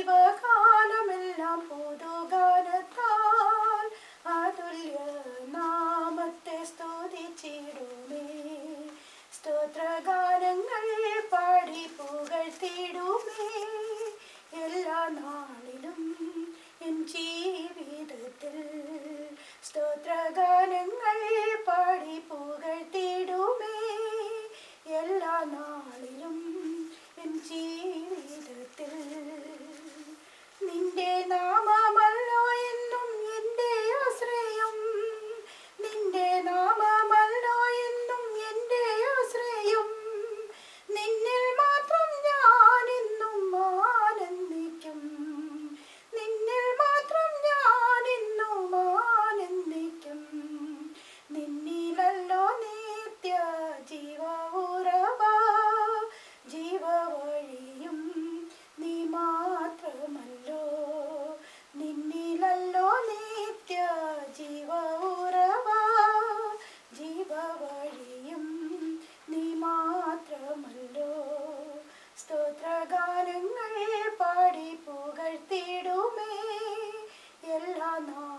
ജീവകാലമെല്ലാം പുതുഗാനത്താൽ അതുല്യ നാമത്തെ സ്തുതിച്ചിടുമേ. സ്തോത്രഗാനങ്ങൾ പാടി പുകഴ്ത്തിടുമേ. എല്ലാ നാളിലും എൻ ജീവിതത്തിൽ സ്തോത്രഗാനങ്ങൾ പാടി പു സ്തോത്രഗാനങ്ങൾ പാടി പുകഴ്ത്തിടുമേ എല്ലാ നാ